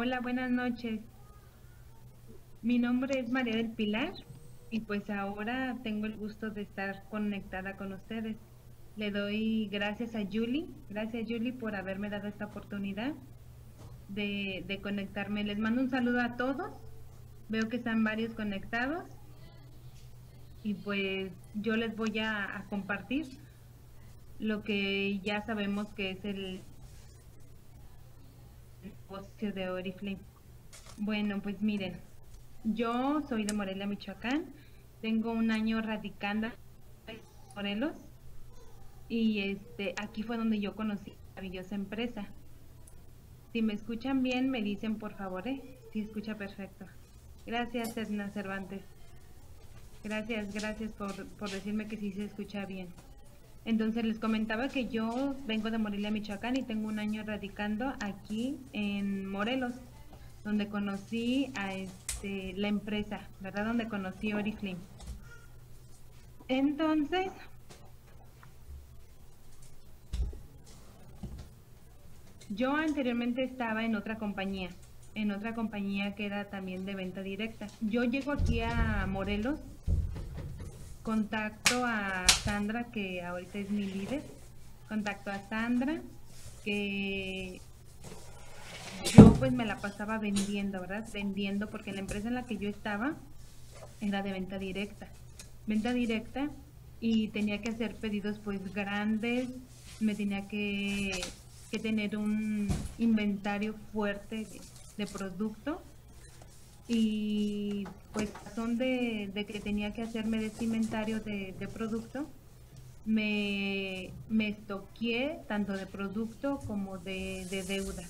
Hola, buenas noches. Mi nombre es María del Pilar y pues ahora tengo el gusto de estar conectada con ustedes. Le doy gracias a Julie, gracias Julie por haberme dado esta oportunidad de, conectarme. Les mando un saludo a todos. Veo que están varios conectados y pues yo les voy a compartir lo que ya sabemos que es el de Oriflame. Bueno, pues miren, yo soy de Morelia, Michoacán. Tengo un año radicando en Morelos y este aquí fue donde yo conocí la maravillosa empresa. Si me escuchan bien, me dicen por favor, ¿eh? Si escucha perfecto. Gracias, Edna Cervantes. Gracias, gracias por, por decirme que sí se escucha bien. Entonces les comentaba que yo vengo de Morelia, Michoacán y tengo un año radicando aquí en Morelos, donde conocí a este, la empresa, ¿verdad? Donde conocí Oriflame. Entonces, yo anteriormente estaba en otra compañía, en otra compañía que era también de venta directa. Yo llego aquí a Morelos contacto a Sandra, que ahorita es mi líder, contacto a Sandra, que yo pues me la pasaba vendiendo, ¿verdad? Vendiendo, porque la empresa en la que yo estaba era de venta directa. Venta directa y tenía que hacer pedidos pues grandes, me tenía que, que tener un inventario fuerte de, de producto y pues razón de, que tenía que hacerme de este inventario de, de producto, me, me estoqué tanto de producto como de, de, deuda.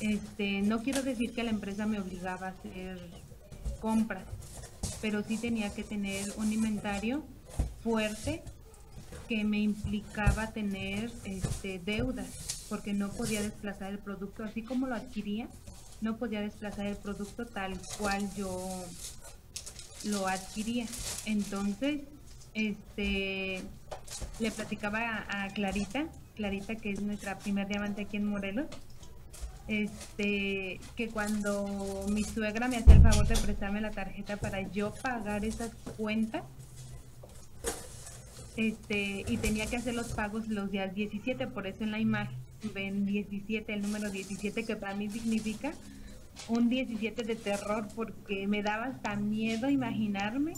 Este, no quiero decir que la empresa me obligaba a hacer compras, pero sí tenía que tener un inventario fuerte que me implicaba tener este, deudas, porque no podía desplazar el producto así como lo adquiría no podía desplazar el producto tal cual yo lo adquiría. Entonces, este, le platicaba a, Clarita, Clarita que es nuestra primer diamante aquí en Morelos, este, que cuando mi suegra me hacía el favor de prestarme la tarjeta para yo pagar esas cuentas, este, y tenía que hacer los pagos los días 17, por eso en la imagen ven 17, el número 17, que para mí significa un 17 de terror, porque me daba hasta miedo imaginarme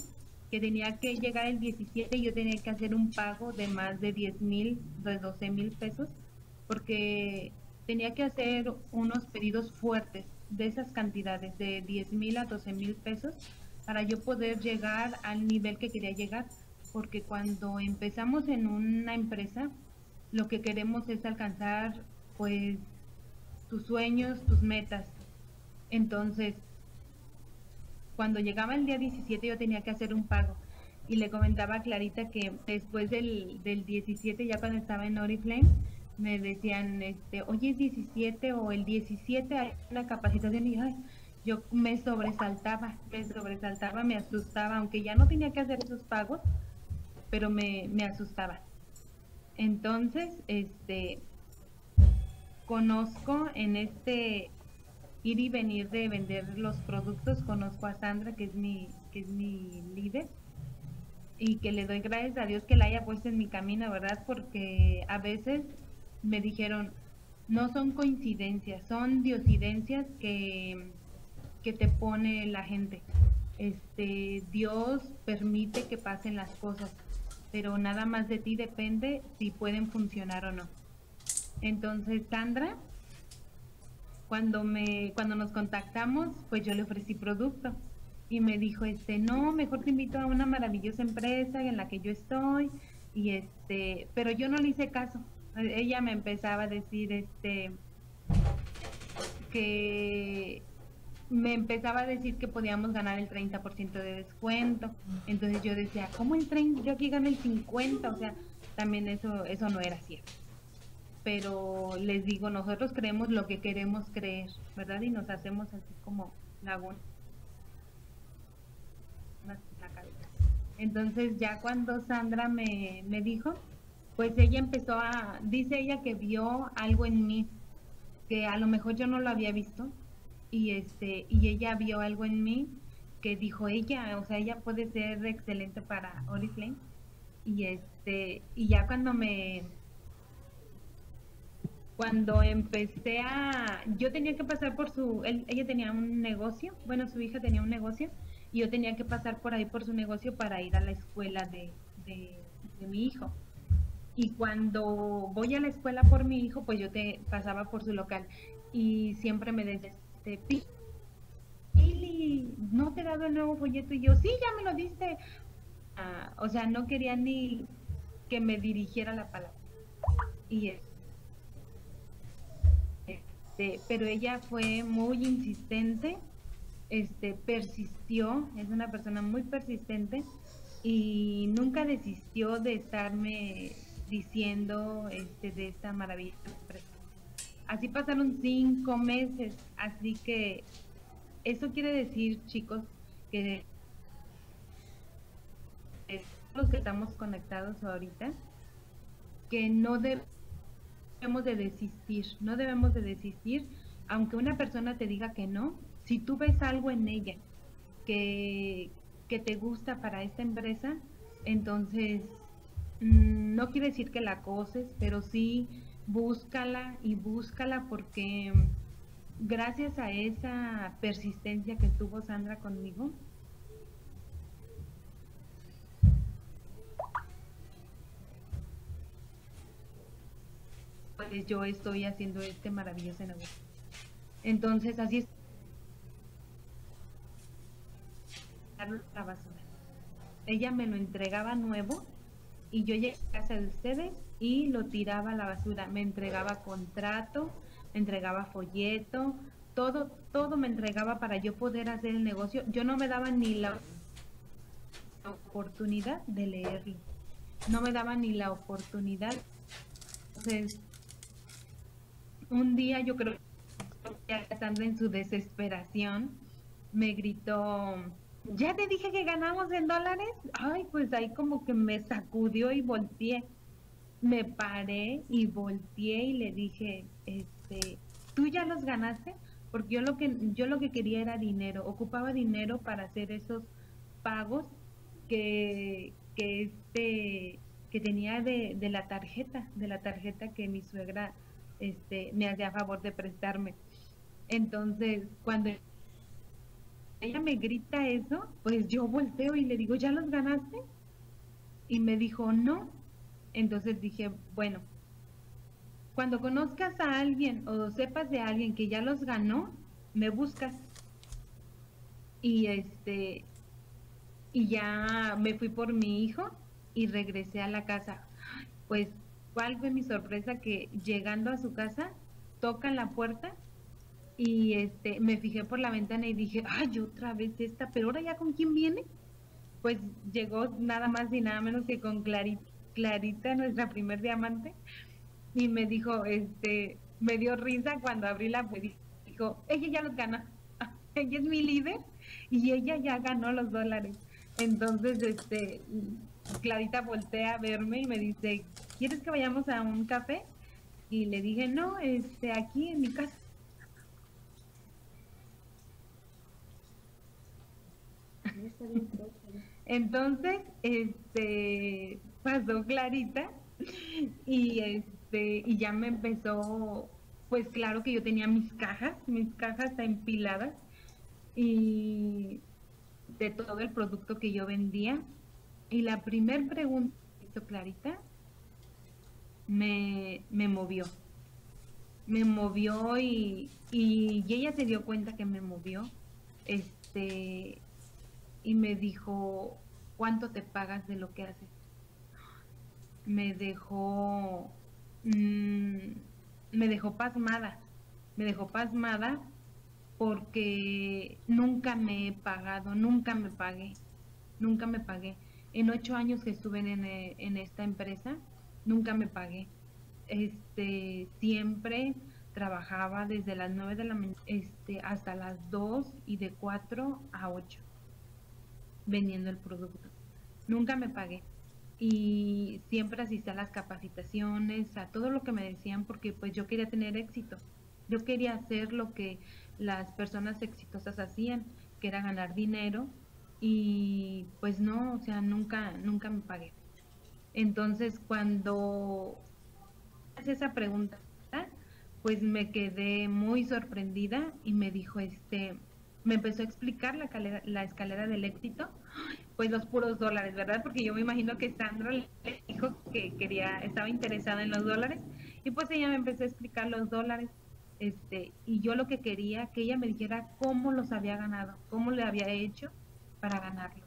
que tenía que llegar el 17 y yo tenía que hacer un pago de más de 10 mil, de 12 mil pesos, porque tenía que hacer unos pedidos fuertes de esas cantidades, de 10 mil a 12 mil pesos, para yo poder llegar al nivel que quería llegar, porque cuando empezamos en una empresa, lo que queremos es alcanzar pues tus sueños, tus metas. Entonces, cuando llegaba el día 17 yo tenía que hacer un pago y le comentaba a Clarita que después del, del 17, ya cuando estaba en Oriflame, me decían, este, oye, es 17 o el 17 hay una capacitación y ay, yo me sobresaltaba, me sobresaltaba, me asustaba, aunque ya no tenía que hacer esos pagos, pero me, me asustaba. Entonces, este, conozco en este ir y venir de vender los productos, conozco a Sandra, que es mi, que es mi líder, y que le doy gracias a Dios que la haya puesto en mi camino, ¿verdad? Porque a veces me dijeron, no son coincidencias, son diosidencias que, que te pone la gente. Este, Dios permite que pasen las cosas pero nada más de ti depende si pueden funcionar o no. Entonces, Sandra, cuando me cuando nos contactamos, pues yo le ofrecí producto y me dijo, este, no, mejor te invito a una maravillosa empresa en la que yo estoy y este, pero yo no le hice caso. Ella me empezaba a decir este que me empezaba a decir que podíamos ganar el 30% de descuento. Entonces yo decía, ¿cómo el 30? Yo aquí gano el 50, o sea, también eso eso no era cierto. Pero les digo, nosotros creemos lo que queremos creer, ¿verdad? Y nos hacemos así como laguna. Entonces ya cuando Sandra me, me dijo, pues ella empezó a, dice ella que vio algo en mí, que a lo mejor yo no lo había visto, y este y ella vio algo en mí que dijo ella, o sea, ella puede ser excelente para Oriflame y este y ya cuando me cuando empecé a yo tenía que pasar por su ella tenía un negocio, bueno, su hija tenía un negocio y yo tenía que pasar por ahí por su negocio para ir a la escuela de, de, mi hijo. Y cuando voy a la escuela por mi hijo, pues yo te pasaba por su local y siempre me decía, este, Pili, ¿no te he dado el nuevo folleto? Y yo, sí, ya me lo diste. Ah, o sea, no quería ni que me dirigiera la palabra. Y este, pero ella fue muy insistente, este, persistió, es una persona muy persistente y nunca desistió de estarme diciendo este, de esta maravillosa. Así pasaron cinco meses, así que eso quiere decir, chicos, que los que estamos conectados ahorita, que no debemos de desistir, no debemos de desistir, aunque una persona te diga que no, si tú ves algo en ella que, que te gusta para esta empresa, entonces mm, no quiere decir que la acoses, pero sí búscala y búscala porque gracias a esa persistencia que tuvo Sandra conmigo, pues yo estoy haciendo este maravilloso negocio. Entonces, así es. La basura. Ella me lo entregaba nuevo y yo llegué a casa de ustedes y lo tiraba a la basura. Me entregaba contrato, me entregaba folleto, todo, todo me entregaba para yo poder hacer el negocio. Yo no me daba ni la oportunidad de leerlo. No me daba ni la oportunidad. Entonces, un día yo creo que estando en su desesperación, me gritó, ya te dije que ganamos en dólares. Ay, pues ahí como que me sacudió y volteé. Me paré y volteé y le dije, este, ¿tú ya los ganaste? Porque yo lo que yo lo que quería era dinero, ocupaba dinero para hacer esos pagos que, que este que tenía de, de la tarjeta, de la tarjeta que mi suegra este, me hacía favor de prestarme. Entonces, cuando ella me grita eso, pues yo volteo y le digo, ¿ya los ganaste? Y me dijo, no. Entonces dije, bueno, cuando conozcas a alguien o sepas de alguien que ya los ganó, me buscas. Y este, y ya me fui por mi hijo y regresé a la casa. Pues ¿Cuál fue mi sorpresa? Que llegando a su casa, tocan la puerta y este me fijé por la ventana y dije, ay, otra vez esta, pero ahora ya con quién viene? Pues llegó nada más y nada menos que con Clarita, Clarita nuestra primer diamante, y me dijo, este, me dio risa cuando abrí la puerta, dijo, ella ya los gana, ella es mi líder y ella ya ganó los dólares. Entonces, este, Clarita voltea a verme y me dice, ¿quieres que vayamos a un café? Y le dije, no, este, aquí en mi casa. Entonces, este, pasó Clarita y este, y ya me empezó, pues claro que yo tenía mis cajas, mis cajas empiladas y de todo el producto que yo vendía. Y la primer pregunta que hizo Clarita me, me movió. Me movió y, y, ella se dio cuenta que me movió. Este, y me dijo, ¿cuánto te pagas de lo que haces? Me dejó, mm, me dejó pasmada, me dejó pasmada porque nunca me he pagado, nunca me pagué, nunca me pagué. En ocho años que estuve en, en esta empresa, nunca me pagué. Este, siempre trabajaba desde las nueve de la mañana este, hasta las dos y de cuatro a ocho vendiendo el producto. Nunca me pagué. Y siempre asistí a las capacitaciones, a todo lo que me decían porque pues yo quería tener éxito Yo quería hacer lo que las personas exitosas hacían, que era ganar dinero y pues no, o sea, nunca, nunca me pagué. Entonces cuando hace esa pregunta, pues me quedé muy sorprendida y me dijo, este, me empezó a explicar la, la escalera del éxito, pues los puros dólares, ¿verdad? Porque yo me imagino que Sandra le dijo que quería, estaba interesada en los dólares y pues ella me empezó a explicar los dólares este, y yo lo que quería que ella me dijera cómo los había ganado, cómo le había hecho para ganarlo.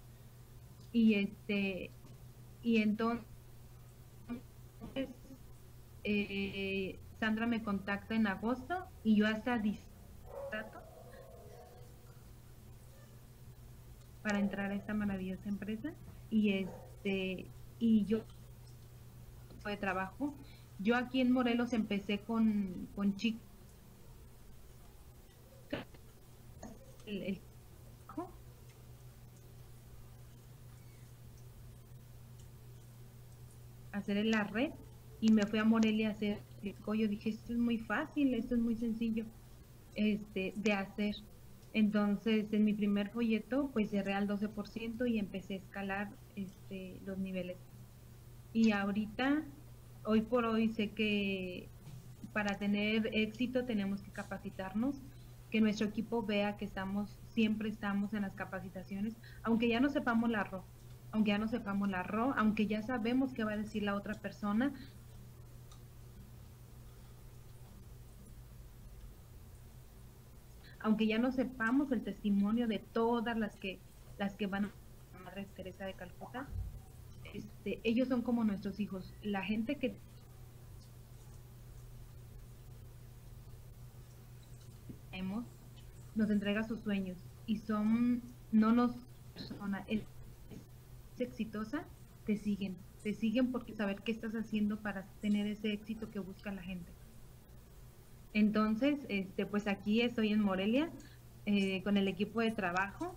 Y este, y entonces eh, Sandra me contacta en agosto y yo hasta distrato para entrar a esta maravillosa empresa y este y yo fue de trabajo. Yo aquí en Morelos empecé con, con chicos el, hacer en la red y me fui a Morelia a hacer yo dije esto es muy fácil esto es muy sencillo este de hacer entonces en mi primer folleto pues cerré al 12% y empecé a escalar este los niveles. Y ahorita hoy por hoy sé que para tener éxito tenemos que capacitarnos que nuestro equipo vea que estamos, siempre estamos en las capacitaciones, aunque ya no sepamos la RO, aunque ya no sepamos la RO, aunque ya sabemos qué va a decir la otra persona, aunque ya no sepamos el testimonio de todas las que las que van a Madre Teresa de Calcuta, este, ellos son como nuestros hijos. La gente que nos entrega sus sueños y son, no nos, persona es, exitosa, te siguen, te siguen porque saber qué estás haciendo para tener ese éxito que busca la gente. Entonces, este, pues aquí estoy en Morelia eh, con el equipo de trabajo,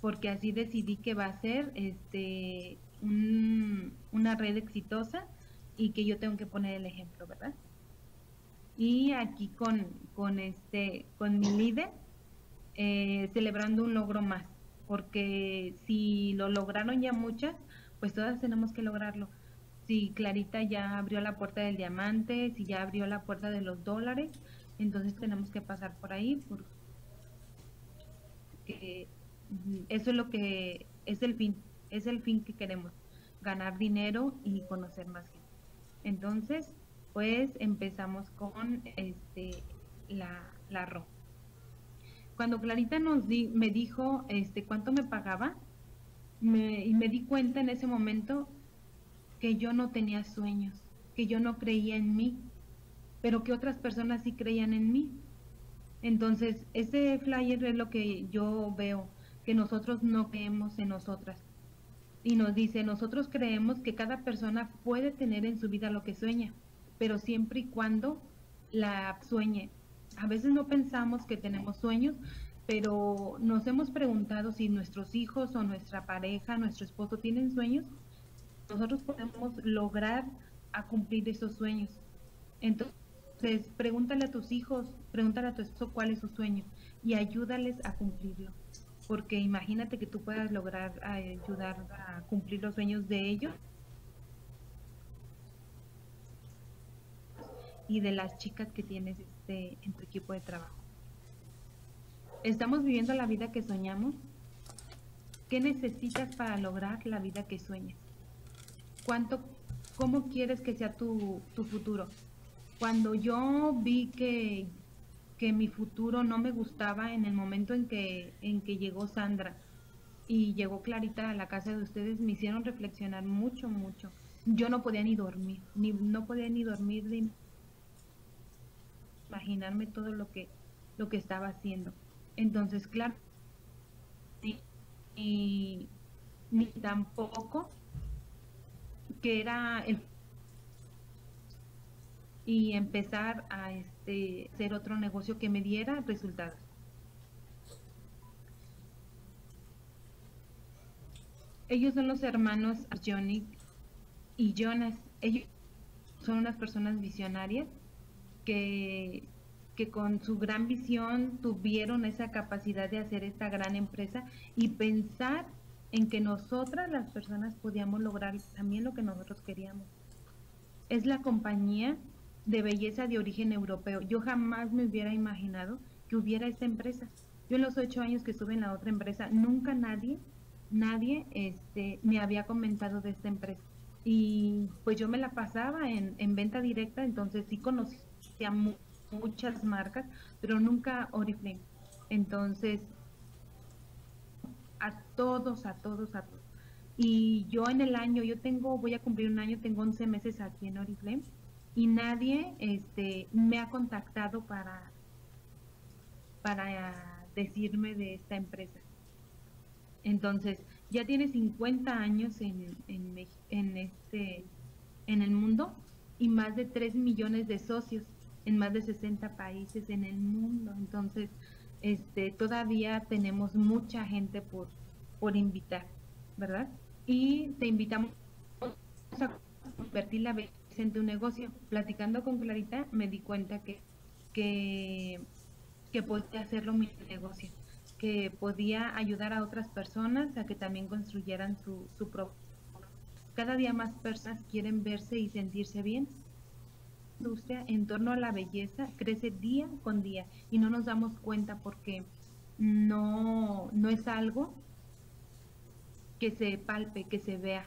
porque así decidí que va a ser este, una red exitosa y que yo tengo que poner el ejemplo, ¿verdad? y aquí con, con, este, con mi líder eh, celebrando un logro más, porque si lo lograron ya muchas, pues todas tenemos que lograrlo. Si Clarita ya abrió la puerta del diamante, si ya abrió la puerta de los dólares, entonces tenemos que pasar por ahí, porque eso es lo que es el fin, es el fin que queremos, ganar dinero y conocer más gente. Entonces, pues empezamos con este la, la RO. Cuando Clarita nos di, me dijo este cuánto me pagaba, me, y me di cuenta en ese momento que yo no tenía sueños, que yo no creía en mí, pero que otras personas sí creían en mí. Entonces, ese flyer es lo que yo veo, que nosotros no creemos en nosotras. Y nos dice, nosotros creemos que cada persona puede tener en su vida lo que sueña pero siempre y cuando la sueñe. A veces no pensamos que tenemos sueños, pero nos hemos preguntado si nuestros hijos o nuestra pareja, nuestro esposo tienen sueños. Nosotros podemos lograr a cumplir esos sueños. Entonces, pregúntale a tus hijos, pregúntale a tu esposo cuál es su sueño y ayúdales a cumplirlo. Porque imagínate que tú puedas lograr ayudar a cumplir los sueños de ellos y de las chicas que tienes este, en tu equipo de trabajo. ¿Estamos viviendo la vida que soñamos? ¿Qué necesitas para lograr la vida que sueñas? ¿Cuánto, ¿Cómo quieres que sea tu, tu futuro? Cuando yo vi que, que mi futuro no me gustaba en el momento en que, en que llegó Sandra y llegó Clarita a la casa de ustedes, me hicieron reflexionar mucho, mucho. Yo no podía ni dormir, ni, no podía ni dormir de imaginarme todo lo que, lo que estaba haciendo. Entonces, claro, y, ni tampoco que era el y empezar a este hacer otro negocio que me diera resultados. Ellos son los hermanos Johnny y Jonas. Ellos son unas personas visionarias que, que con su gran visión tuvieron esa capacidad de hacer esta gran empresa y pensar en que nosotras las personas podíamos lograr también lo que nosotros queríamos. Es la compañía de belleza de origen europeo. Yo jamás me hubiera imaginado que hubiera esta empresa. Yo en los ocho años que estuve en la otra empresa, nunca nadie, nadie este, me había comentado de esta empresa. Y pues yo me la pasaba en, en venta directa, entonces sí conocía muchas marcas, pero nunca Oriflame. Entonces, a todos, a todos, a todos. Y yo en el año, yo tengo, voy a cumplir un año, tengo 11 meses aquí en Oriflame y nadie este, me ha contactado para, para decirme de esta empresa. Entonces, ya tiene 50 años en, en, este, en el mundo y más de 3 millones de socios en más de 60 países en el mundo. Entonces, este, todavía tenemos mucha gente por, por invitar, ¿verdad? Y te invitamos a convertir la belleza en tu negocio. Platicando con Clarita me di cuenta que, que que podía hacerlo mi negocio, que podía ayudar a otras personas a que también construyeran su, su propio. Cada día más personas quieren verse y sentirse bien. Industria en torno a la belleza crece día con día y no nos damos cuenta porque no, no es algo que se palpe, que se vea,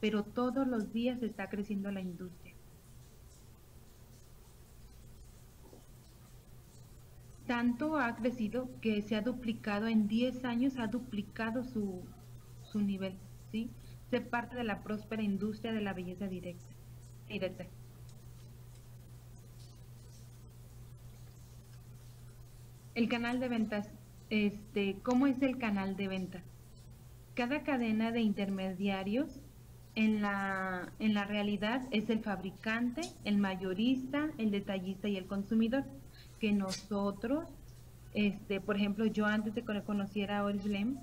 pero todos los días está creciendo la industria. tanto ha crecido que se ha duplicado en 10 años, ha duplicado su, su nivel, ¿sí? Se parte de la próspera industria de la belleza directa. directa. El canal de ventas, este, ¿cómo es el canal de ventas? Cada cadena de intermediarios en la, en la realidad es el fabricante, el mayorista, el detallista y el consumidor que nosotros, este, por ejemplo, yo antes de que conociera a Oriflame,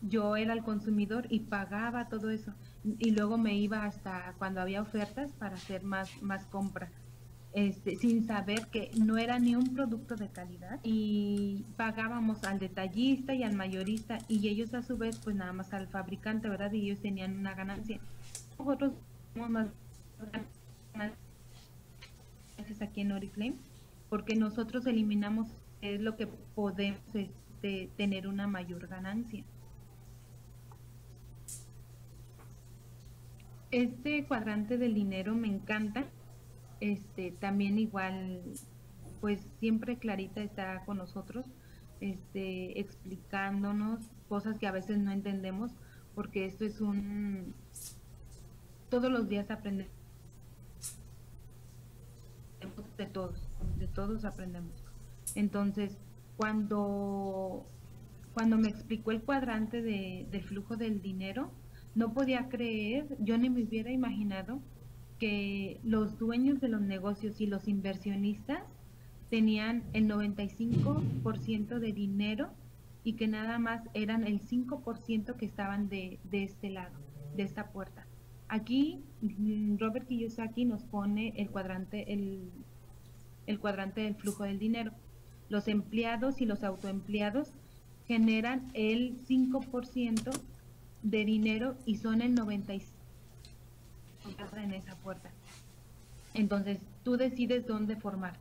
yo era el consumidor y pagaba todo eso. Y luego me iba hasta cuando había ofertas para hacer más, más compras. Este, sin saber que no era ni un producto de calidad y pagábamos al detallista y al mayorista y ellos a su vez pues nada más al fabricante, ¿verdad? Y ellos tenían una ganancia. Nosotros tenemos más ganancias aquí en Oriflame porque nosotros eliminamos es lo que podemos este, tener una mayor ganancia. Este cuadrante del dinero me encanta. Este también igual pues siempre Clarita está con nosotros este explicándonos cosas que a veces no entendemos porque esto es un todos los días aprendemos de todos, de todos aprendemos. Entonces, cuando, cuando me explicó el cuadrante de, del flujo del dinero, no podía creer, yo ni me hubiera imaginado que los dueños de los negocios y los inversionistas tenían el 95% de dinero y que nada más eran el 5% que estaban de, de este lado, de esta puerta. Aquí mm, Robert Kiyosaki nos pone el cuadrante, el, el cuadrante del flujo del dinero. Los empleados y los autoempleados generan el 5% de dinero y son el 95% en esa puerta. Entonces, tú decides dónde formar.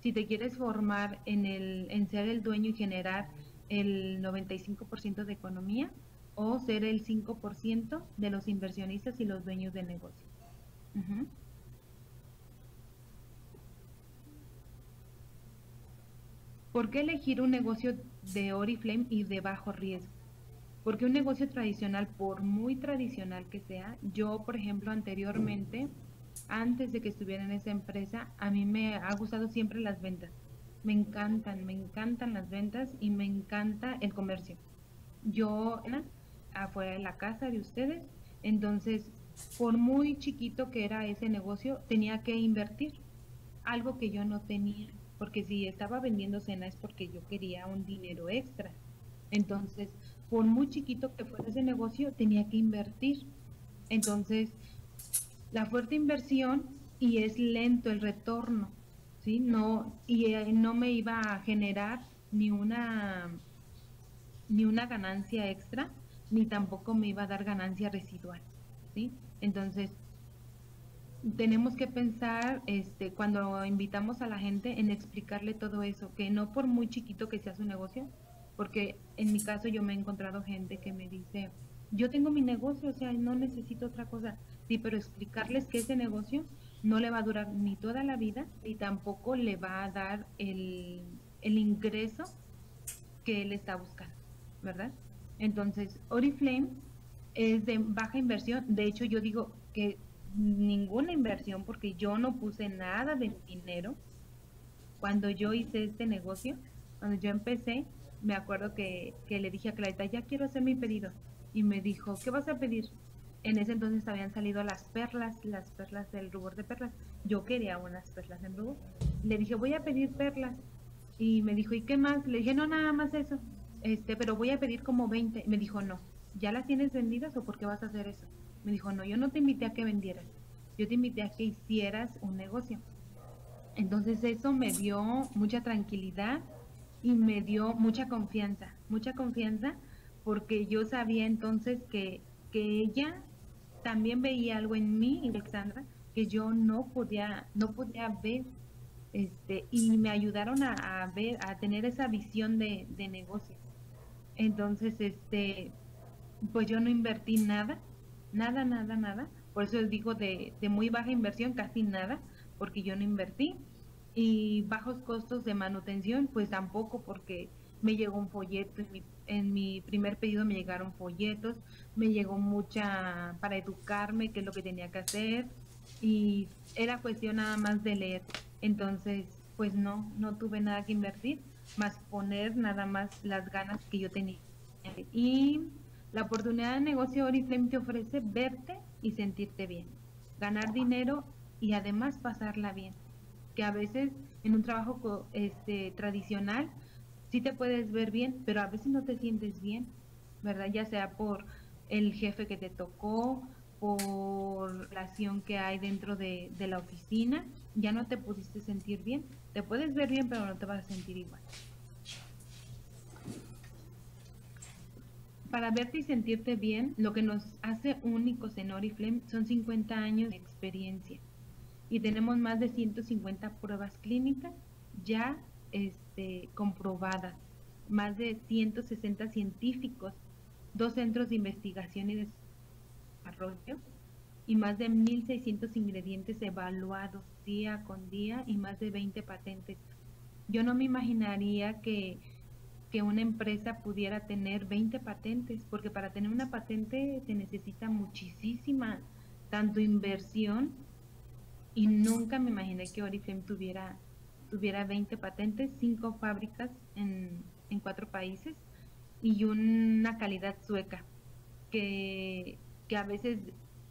Si te quieres formar en, el, en ser el dueño y generar el 95% de economía, o ser el 5% de los inversionistas y los dueños de negocio. ¿Por qué elegir un negocio de Oriflame y de bajo riesgo? Porque un negocio tradicional, por muy tradicional que sea, yo, por ejemplo, anteriormente, antes de que estuviera en esa empresa, a mí me ha gustado siempre las ventas. Me encantan, me encantan las ventas y me encanta el comercio. Yo, afuera de la casa de ustedes. Entonces, por muy chiquito que era ese negocio, tenía que invertir, algo que yo no tenía, porque si estaba vendiendo cena es porque yo quería un dinero extra. Entonces, por muy chiquito que fuera ese negocio, tenía que invertir. Entonces, la fuerte inversión y es lento el retorno, ¿sí? No, y eh, no me iba a generar ni una, ni una ganancia extra, ni tampoco me iba a dar ganancia residual, ¿sí? Entonces, tenemos que pensar este, cuando invitamos a la gente en explicarle todo eso, que no por muy chiquito que sea su negocio, porque en mi caso yo me he encontrado gente que me dice, yo tengo mi negocio, o sea, no necesito otra cosa. Sí, pero explicarles que ese negocio no le va a durar ni toda la vida, ni tampoco le va a dar el, el ingreso que él está buscando, ¿verdad? Entonces, Oriflame es de baja inversión. De hecho, yo digo que ninguna inversión porque yo no puse nada de dinero. Cuando yo hice este negocio, cuando yo empecé, me acuerdo que, que le dije a Clarita, ya quiero hacer mi pedido. Y me dijo, ¿qué vas a pedir? En ese entonces habían salido las perlas, las perlas del rubor de perlas. Yo quería unas perlas en rubor. Le dije, voy a pedir perlas. Y me dijo, ¿y qué más? Le dije, no, nada más eso. Este, pero voy a pedir como 20. Me dijo, no, ¿ya las tienes vendidas o por qué vas a hacer eso? Me dijo, no, yo no te invité a que vendieras, yo te invité a que hicieras un negocio. Entonces eso me dio mucha tranquilidad y me dio mucha confianza, mucha confianza porque yo sabía entonces que, que ella también veía algo en mí, Alexandra, que yo no podía, no podía ver, este, y me ayudaron a, a ver, a tener esa visión de, de negocio. Entonces, este, pues yo no invertí nada, nada, nada, nada. Por eso les digo de, de muy baja inversión, casi nada, porque yo no invertí. Y bajos costos de manutención, pues tampoco, porque me llegó un folleto, en mi, en mi primer pedido me llegaron folletos, me llegó mucha para educarme, qué es lo que tenía que hacer, y era cuestión nada más de leer. Entonces, pues no, no tuve nada que invertir, más poner nada más las ganas que yo tenía. Y la oportunidad de negocio Oriflame te ofrece verte y sentirte bien, ganar dinero y además pasarla bien. Que a veces en un trabajo este, tradicional sí te puedes ver bien, pero a veces no te sientes bien, ¿verdad? Ya sea por el jefe que te tocó, por la relación que hay dentro de, de la oficina, ya no te pudiste sentir bien. Te puedes ver bien, pero no te vas a sentir igual. Para verte y sentirte bien, lo que nos hace únicos en Oriflame son 50 años de experiencia y tenemos más de 150 pruebas clínicas ya este, comprobadas, más de 160 científicos, dos centros de investigación y desarrollo y más de 1.600 ingredientes evaluados día con día y más de 20 patentes. Yo no me imaginaría que que una empresa pudiera tener 20 patentes, porque para tener una patente se necesita muchísima, tanto inversión, y nunca me imaginé que Oriflame tuviera, tuviera 20 patentes, 5 fábricas en, en cuatro países y una calidad sueca, que, que a veces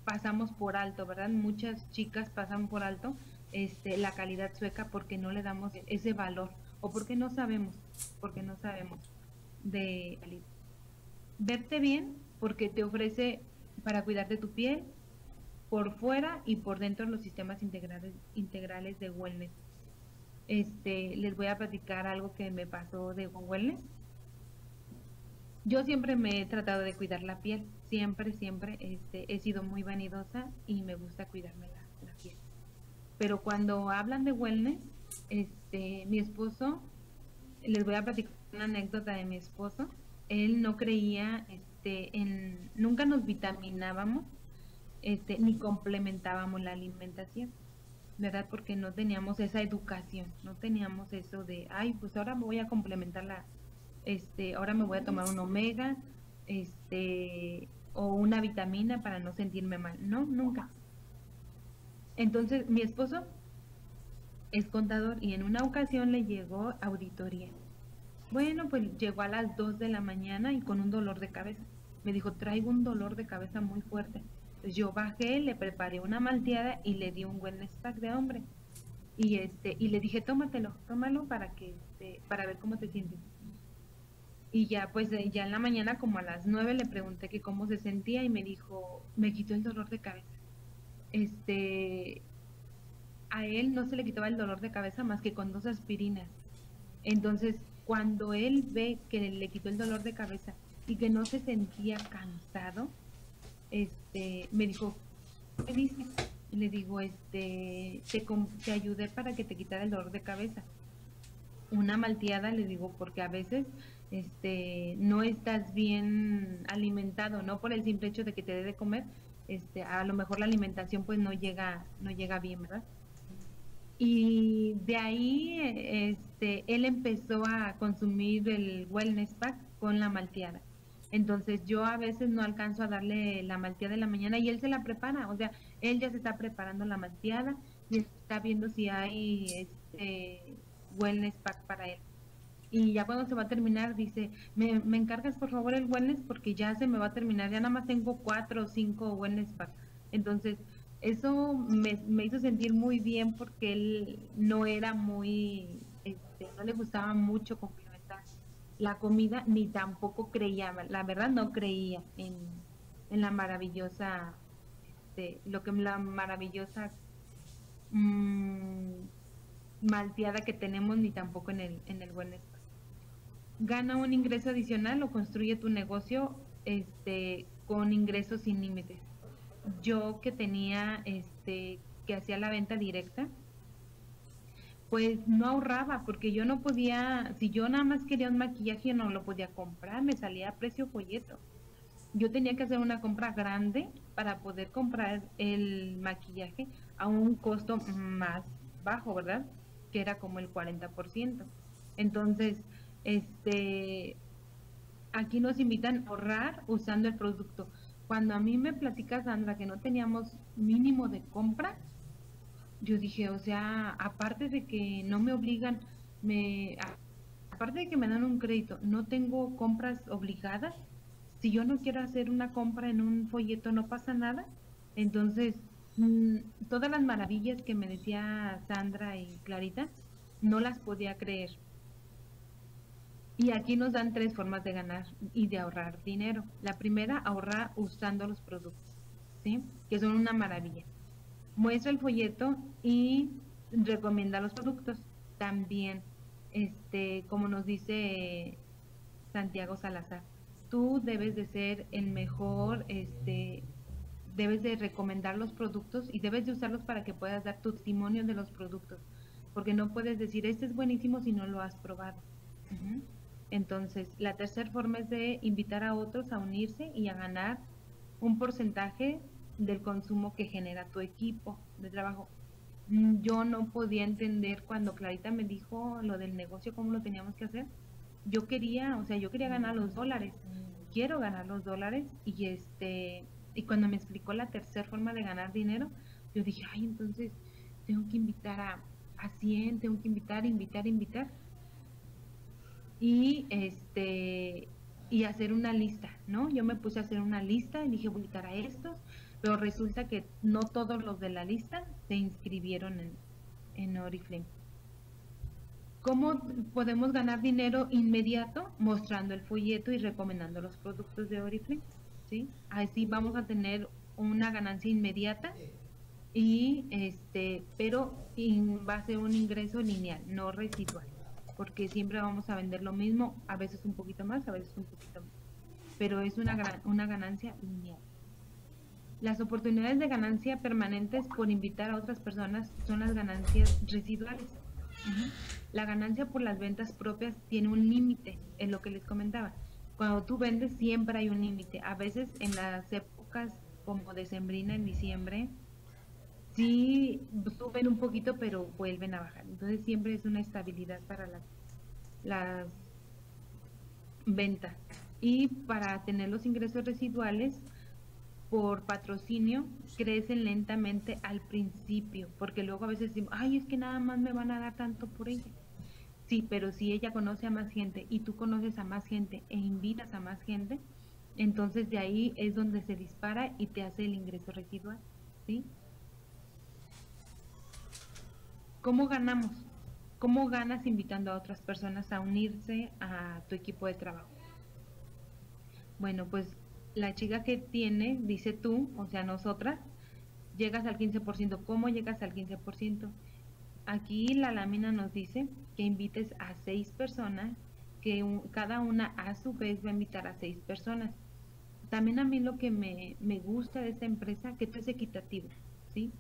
pasamos por alto, ¿verdad? Muchas chicas pasan por alto este, la calidad sueca porque no le damos ese valor o porque no sabemos porque no sabemos de verte bien porque te ofrece para cuidar de tu piel por fuera y por dentro los sistemas integrales integrales de wellness. Este, les voy a platicar algo que me pasó de wellness. Yo siempre me he tratado de cuidar la piel, siempre, siempre este, he sido muy vanidosa y me gusta cuidarme la, piel. Pero cuando hablan de wellness, este, mi esposo les voy a platicar una anécdota de mi esposo. Él no creía este, en, nunca nos vitaminábamos, este, ni complementábamos la alimentación, ¿verdad? Porque no teníamos esa educación, no teníamos eso de, ay, pues ahora me voy a complementar la, este, ahora me voy a tomar un omega, este, o una vitamina para no sentirme mal. No, nunca. Entonces, mi esposo es contador y en una ocasión le llegó auditoría. Bueno, pues llegó a las 2 de la mañana y con un dolor de cabeza. Me dijo, traigo un dolor de cabeza muy fuerte. Yo bajé, le preparé una malteada y le di un buen stack de hombre. Y este, y le dije, tómatelo, tómalo para que este, para ver cómo te sientes. Y ya pues ya en la mañana como a las 9 le pregunté que cómo se sentía y me dijo, me quitó el dolor de cabeza. Este, a él no se le quitaba el dolor de cabeza más que con dos aspirinas. Entonces, cuando él ve que le quitó el dolor de cabeza y que no se sentía cansado, este, me dijo, ¿qué dice? le digo, este, te, te ayudé para que te quitara el dolor de cabeza. Una malteada, le digo, porque a veces este, no estás bien alimentado, no por el simple hecho de que te dé de comer, este, a lo mejor la alimentación pues no llega, no llega bien, ¿verdad? Y de ahí este, él empezó a consumir el wellness pack con la malteada. Entonces yo a veces no alcanzo a darle la malteada de la mañana y él se la prepara, o sea, él ya se está preparando la malteada y está viendo si hay este wellness pack para él. Y ya cuando se va a terminar dice, me, encargas por favor el wellness porque ya se me va a terminar, ya nada más tengo cuatro o cinco wellness pack. Entonces eso me, hizo sentir muy bien porque él no era muy, este, no le gustaba mucho la comida ni tampoco creía, la verdad no creía en, la maravillosa, este, lo que la maravillosa mmm, malteada que tenemos ni tampoco en el, en el buen espacio. Gana un ingreso adicional o construye tu negocio este, con ingresos sin límites. Yo que tenía, este, que hacía la venta directa, pues no ahorraba porque yo no podía, si yo nada más quería un maquillaje no lo podía comprar, me salía a precio folleto. Yo tenía que hacer una compra grande para poder comprar el maquillaje a un costo más bajo, ¿verdad? Que era como el 40%. Entonces, este aquí nos invitan a ahorrar usando el producto. Cuando a mí me platica Sandra que no teníamos mínimo de compra, yo dije, o sea, aparte de que no me obligan, me aparte de que me dan un crédito, no tengo compras obligadas. Si yo no quiero hacer una compra en un folleto, no pasa nada. Entonces, mm, todas las maravillas que me decía Sandra y Clarita, no las podía creer. Y aquí nos dan tres formas de ganar y de ahorrar dinero. La primera, ahorrar usando los productos, ¿sí? Que son una maravilla muestra el folleto y recomienda los productos. También, este, como nos dice Santiago Salazar, tú debes de ser el mejor, este, debes de recomendar los productos y debes de usarlos para que puedas dar tu testimonio de los productos, porque no puedes decir, este es buenísimo si no lo has probado. Entonces, la tercera forma es de invitar a otros a unirse y a ganar un porcentaje del consumo que genera tu equipo de trabajo. Mm, yo no podía entender cuando Clarita me dijo lo del negocio, cómo lo teníamos que hacer. Yo quería, o sea, yo quería ganar los dólares. Quiero ganar los dólares y este y cuando me explicó la tercera forma de ganar dinero, yo dije, ay, entonces tengo que invitar a, a 100, tengo que invitar, invitar, invitar. Y este y hacer una lista, ¿no? Yo me puse a hacer una lista y dije, voy a invitar a estos, resulta que no todos los de la lista se inscribieron en, en Oriflame. ¿Cómo podemos ganar dinero inmediato? Mostrando el folleto y recomendando los productos de Oriflame. ¿sí? Así vamos a tener una ganancia inmediata y este pero va a ser un ingreso lineal, no residual, porque siempre vamos a vender lo mismo, a veces un poquito más, a veces un poquito más, pero es una, una ganancia lineal. Las oportunidades de ganancia permanentes por invitar a otras personas son las ganancias residuales. La ganancia por las ventas propias tiene un límite, en lo que les comentaba. Cuando tú vendes siempre hay un límite. A veces en las épocas como decembrina en diciembre, sí suben un poquito pero vuelven a bajar. Entonces siempre es una estabilidad para las, las ventas. Y para tener los ingresos residuales, por patrocinio crecen lentamente al principio, porque luego a veces decimos, ay, es que nada más me van a dar tanto por ella. Sí, pero si ella conoce a más gente y tú conoces a más gente e invitas a más gente, entonces de ahí es donde se dispara y te hace el ingreso residual, ¿sí? ¿Cómo ganamos? ¿Cómo ganas invitando a otras personas a unirse a tu equipo de trabajo? Bueno, pues la chica que tiene, dice tú, o sea, nosotras, llegas al 15%. ¿Cómo llegas al 15%? Aquí la lámina nos dice que invites a seis personas, que cada una a su vez va a invitar a seis personas. También a mí lo que me, me gusta de esta empresa, que esto es equitativo, ¿sí?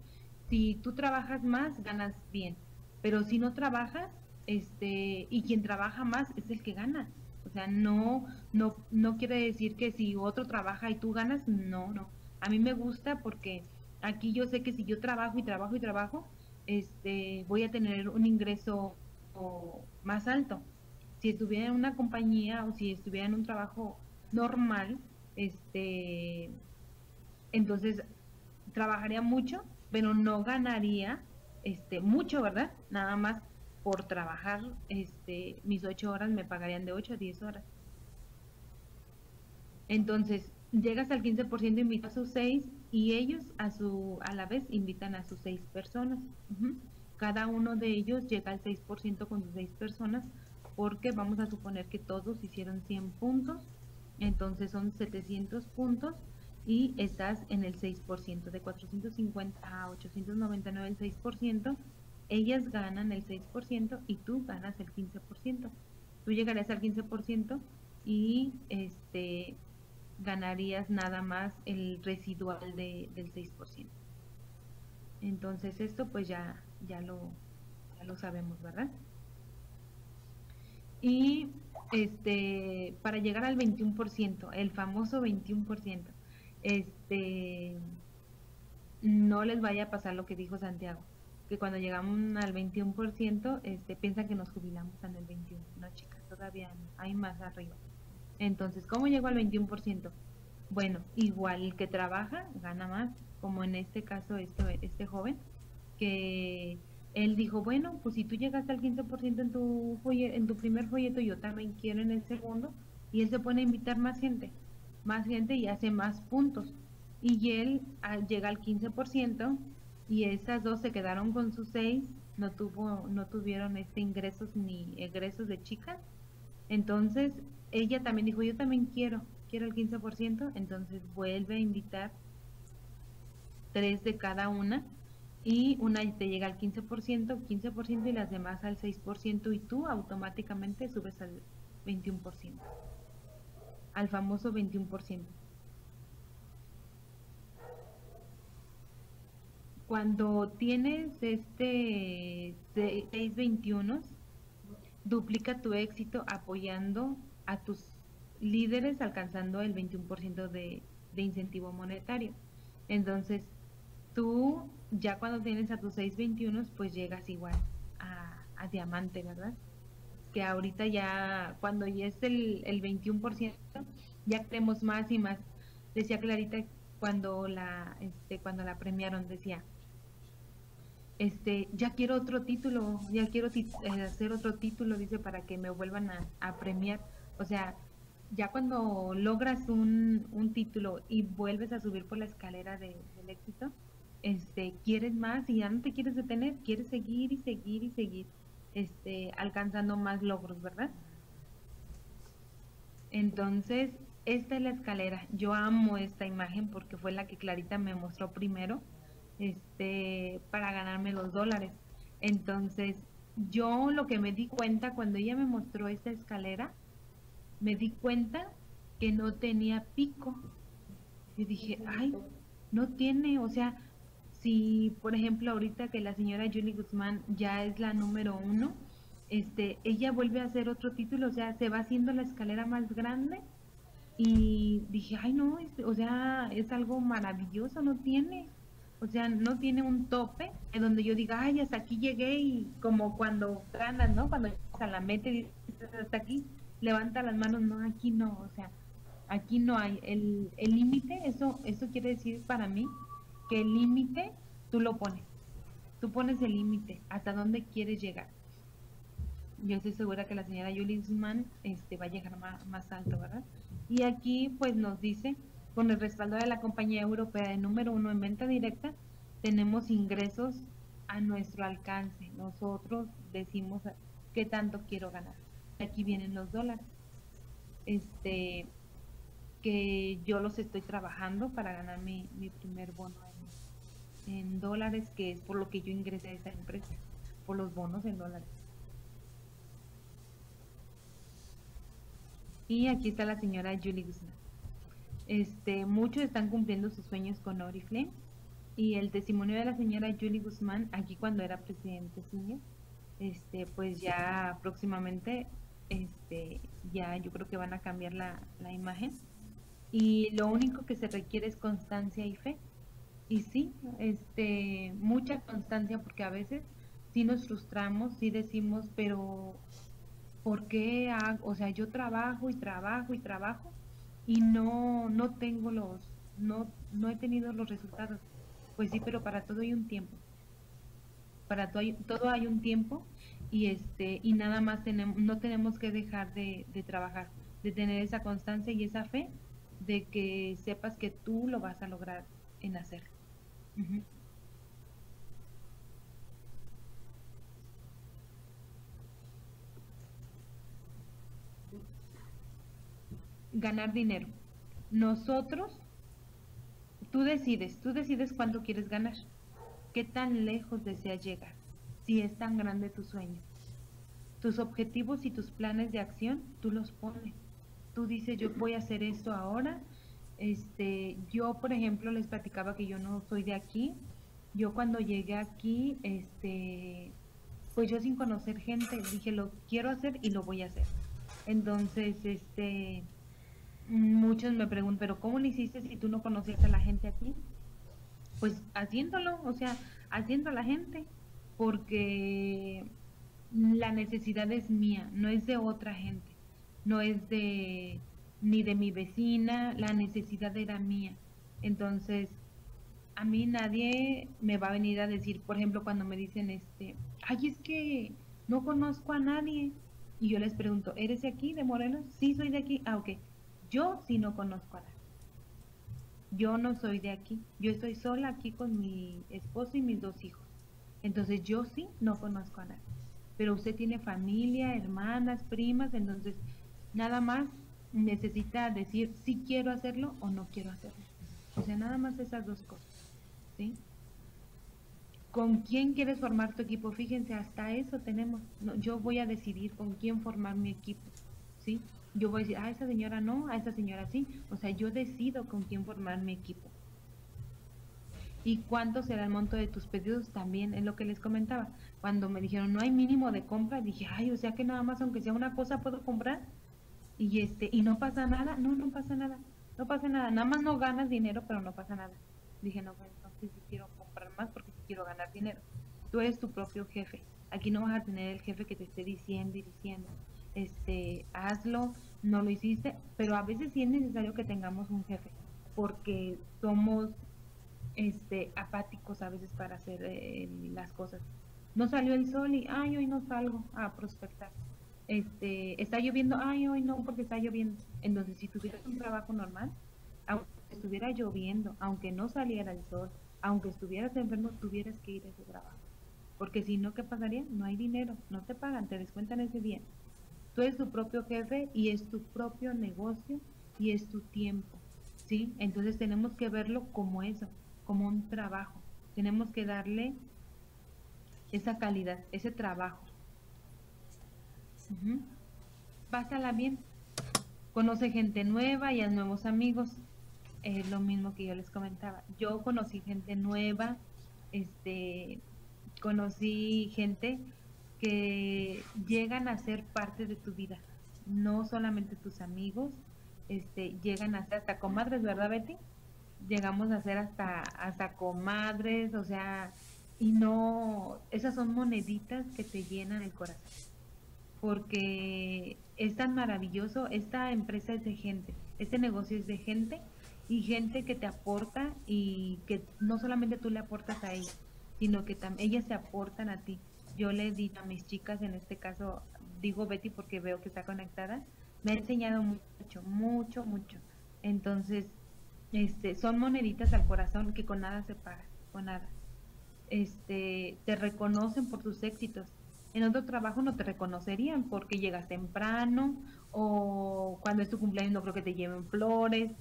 Si tú trabajas más, ganas bien, pero si no trabajas, este, y quien trabaja más es el que gana. O sea, no, no, no quiere decir que si otro trabaja y tú ganas, no, no. A mí me gusta porque aquí yo sé que si yo trabajo y trabajo y trabajo, este, voy a tener un ingreso más alto. Si estuviera en una compañía o si estuviera en un trabajo normal, este, entonces trabajaría mucho, pero no ganaría este, mucho, ¿verdad? Nada más por trabajar este, mis ocho horas me pagarían de ocho a diez horas. Entonces, llegas al 15%, invitas a sus seis y ellos a su a la vez invitan a sus seis personas. Cada uno de ellos llega al 6% con sus seis personas porque vamos a suponer que todos hicieron 100 puntos, entonces son 700 puntos y estás en el 6%, de 450 a 899 el 6%, ellas ganan el 6% y tú ganas el 15%. Tú llegarías al 15% y este ganarías nada más el residual de, del 6%. Entonces esto pues ya, ya, lo, ya lo sabemos, ¿verdad? Y este para llegar al 21%, el famoso 21%, este no les vaya a pasar lo que dijo Santiago, que cuando llegamos al 21%, este piensan que nos jubilamos en el 21. No, chicas, todavía hay más arriba. Entonces, ¿cómo llego al 21%? Bueno, igual el que trabaja gana más, como en este caso este, este joven, que él dijo, bueno, pues si tú llegaste al 15% en tu, en tu primer folleto, yo también quiero en el segundo, y él se pone a invitar más gente, más gente y hace más puntos. Y él llega al 15% y esas dos se quedaron con sus seis, no tuvo, no tuvieron este ingresos ni egresos de chicas. Entonces ella también dijo, yo también quiero, quiero el 15%, entonces vuelve a invitar tres de cada una y una te llega al 15%, 15% y las demás al 6% y tú automáticamente subes al 21%, al famoso 21%. Cuando tienes este 621, duplica tu éxito apoyando a tus líderes alcanzando el 21% de, de incentivo monetario. Entonces, tú ya cuando tienes a tus 621, pues llegas igual a, diamante, ¿verdad? Que ahorita ya, cuando ya es el, el 21%, ya tenemos más y más. Decía Clarita cuando la, este, cuando la premiaron, decía, este, ya quiero otro título, ya quiero eh, hacer otro título, dice, para que me vuelvan a, premiar. O sea, ya cuando logras un, un, título y vuelves a subir por la escalera de, del éxito, este, quieres más y ya no te quieres detener, quieres seguir y seguir y seguir, este, alcanzando más logros, ¿verdad? Entonces, esta es la escalera. Yo amo esta imagen porque fue la que Clarita me mostró primero, este, para ganarme los dólares. Entonces, yo lo que me di cuenta cuando ella me mostró esta escalera, me di cuenta que no tenía pico. Y dije, ay, no tiene, o sea, si por ejemplo ahorita que la señora Julie Guzmán ya es la número uno, este, ella vuelve a hacer otro título, o sea, se va haciendo la escalera más grande y dije, ay no, este, o sea, es algo maravilloso, no tiene, o sea, no tiene un tope en donde yo diga, ay, hasta aquí llegué y como cuando ganas, ¿no? Cuando a la meta y dices, hasta aquí, levanta las manos, no, aquí no, o sea, aquí no hay el límite, eso, eso quiere decir para mí que el límite tú lo pones, tú pones el límite, hasta dónde quieres llegar. Yo estoy segura que la señora Julie este, va a llegar más, más alto, ¿verdad? Y aquí pues nos dice, con el respaldo de la compañía europea de número uno en venta directa, tenemos ingresos a nuestro alcance. Nosotros decimos qué tanto quiero ganar aquí vienen los dólares. Este, que yo los estoy trabajando para ganar mi, primer bono en dólares, que es por lo que yo ingresé a esa empresa, por los bonos en dólares. Y aquí está la señora Julie Guzmán. Este, muchos están cumpliendo sus sueños con Oriflame. Y el testimonio de la señora Julie Guzmán, aquí cuando era presidente senior, este, pues ya próximamente, este, ya yo creo que van a cambiar la, la imagen. Y lo único que se requiere es constancia y fe. Y sí, este, mucha constancia porque a veces sí nos frustramos, sí decimos, pero ¿por qué hago? O sea, yo trabajo y trabajo y trabajo y no, no tengo los, no, no he tenido los resultados. Pues sí, pero para todo hay un tiempo. Para todo hay, todo hay un tiempo y este, y nada más tenemos, no tenemos que dejar de, trabajar, de tener esa constancia y esa fe de que sepas que tú lo vas a lograr en hacer. Ganar dinero. Nosotros, tú decides, tú decides cuánto quieres ganar, qué tan lejos deseas llegar, si es tan grande tu sueño. Tus objetivos y tus planes de acción, tú los pones. Tú dices, yo voy a hacer esto ahora. Este, yo, por ejemplo, les platicaba que yo no soy de aquí. Yo cuando llegué aquí, este, pues yo sin conocer gente, dije, lo quiero hacer y lo voy a hacer. Entonces, este, muchos me preguntan, pero ¿cómo lo hiciste si tú no conocías a la gente aquí? Pues haciéndolo, o sea, haciendo a la gente, porque la necesidad es mía, no es de otra gente, no es de ni de mi vecina, la necesidad era mía. Entonces, a mí nadie me va a venir a decir, por ejemplo, cuando me dicen este, ay, es que no conozco a nadie. Y yo les pregunto, ¿eres de aquí, de Morelos? Sí, soy de aquí. Ah, ok. Yo sí no conozco a nadie. Yo no soy de aquí. Yo estoy sola aquí con mi esposo y mis dos hijos. Entonces yo sí no conozco a nadie. Pero usted tiene familia, hermanas, primas, entonces nada más necesita decir si quiero hacerlo o no quiero hacerlo. O sea, nada más esas dos cosas. ¿Sí? ¿Con quién quieres formar tu equipo? Fíjense, hasta eso tenemos. yo voy a decidir con quién formar mi equipo. ¿Sí? Yo voy a decir, a esa señora no, a esa señora sí. O sea, yo decido con quién formar mi equipo. ¿Y cuánto será el monto de tus pedidos? También es lo que les comentaba. Cuando me dijeron, no hay mínimo de compra, dije, ay, o sea que nada más, aunque sea una cosa, puedo comprar. Y, este, y no pasa nada. No, no pasa nada. No pasa nada. Nada más no ganas dinero, pero no pasa nada. Dije, no, pues entonces sí quiero comprar más porque quiero ganar dinero. Tú eres tu propio jefe. Aquí no vas a tener el jefe que te esté diciendo y diciendo este, hazlo, no lo hiciste, pero a veces sí es necesario que tengamos un jefe, porque somos este, apáticos a veces para hacer eh, las cosas. No salió el sol y, ay, hoy no salgo a prospectar. Este, está lloviendo, ay, hoy no, porque está lloviendo. Entonces, si tuvieras un trabajo normal, aunque estuviera lloviendo, aunque no saliera el sol, aunque estuvieras enfermo, tuvieras que ir a ese trabajo. Porque si no, ¿qué pasaría? No hay dinero, no te pagan, te descuentan ese día. Tú eres tu propio jefe y es tu propio negocio y es tu tiempo, ¿sí? Entonces tenemos que verlo como eso, como un trabajo. Tenemos que darle esa calidad, ese trabajo. Pásala bien. Conoce gente nueva y a nuevos amigos. Es lo mismo que yo les comentaba. Yo conocí gente nueva, este, conocí gente que llegan a ser parte de tu vida, no solamente tus amigos, este, llegan a ser hasta comadres, ¿verdad Betty? Llegamos a ser hasta, hasta comadres, o sea, y no, esas son moneditas que te llenan el corazón, porque es tan maravilloso, esta empresa es de gente, este negocio es de gente y gente que te aporta y que no solamente tú le aportas a ella, sino que ellas se aportan a ti yo le he dicho a mis chicas, en este caso digo Betty porque veo que está conectada, me ha enseñado mucho, mucho, mucho. Entonces, este, son moneditas al corazón que con nada se pagan, con nada. Este, te reconocen por tus éxitos. En otro trabajo no te reconocerían porque llegas temprano o cuando es tu cumpleaños no creo que te lleven flores.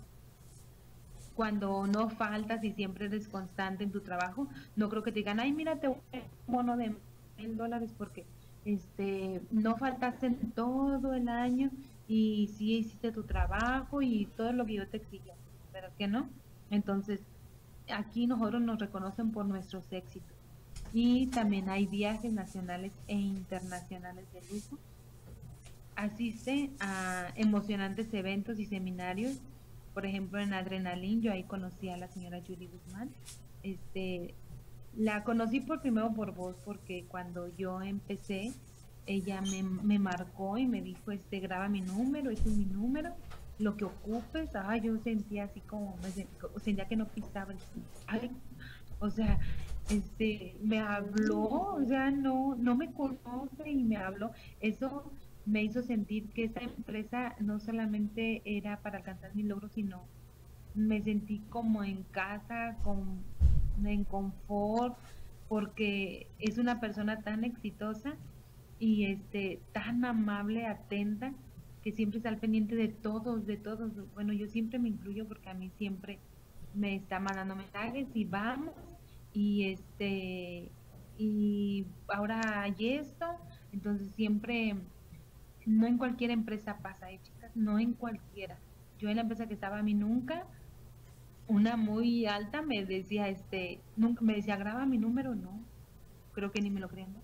cuando no faltas y siempre eres constante en tu trabajo, no creo que te digan, ay, mírate un bono de mil dólares porque este no faltaste todo el año y sí hiciste tu trabajo y todo lo que yo te exigía, ¿verdad que no? Entonces, aquí nosotros nos reconocen por nuestros éxitos. Y también hay viajes nacionales e internacionales de lujo. Asiste a emocionantes eventos y seminarios. Por ejemplo, en Adrenalin, yo ahí conocí a la señora Judy Guzmán. Este, la conocí por primero por vos, porque cuando yo empecé, ella me, me marcó y me dijo, este, graba mi número, este es mi número lo que ocupes, ay, yo sentía así como, me sentía, que no pisaba el ay, o sea, este, me habló, o sea, no, no me conoce y me habló, eso me hizo sentir que esta empresa no solamente era para alcanzar mi logro, sino me sentí como en casa, con, en confort, porque es una persona tan exitosa y este tan amable, atenta, que siempre está al pendiente de todos, de todos. Bueno, yo siempre me incluyo porque a mí siempre me está mandando mensajes y vamos y este y ahora hay esto, entonces siempre no en cualquier empresa pasa, ¿eh, chicas? No en cualquiera. Yo en la empresa que estaba a mí nunca una muy alta me decía este nunca me decía graba mi número no creo que ni me lo crean